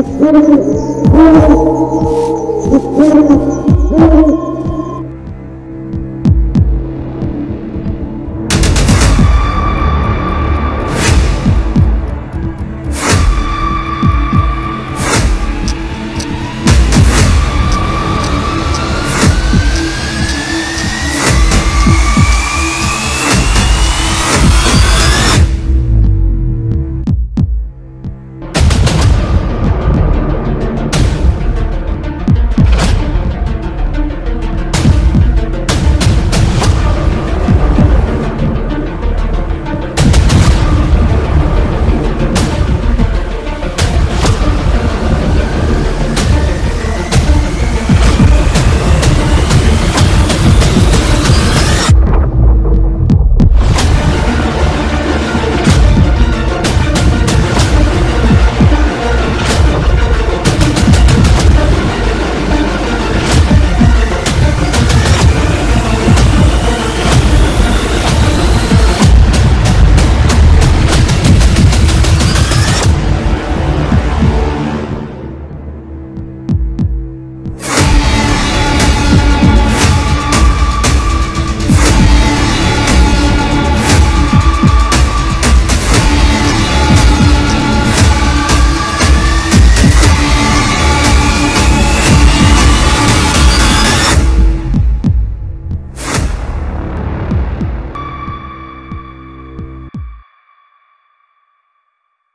Gracias.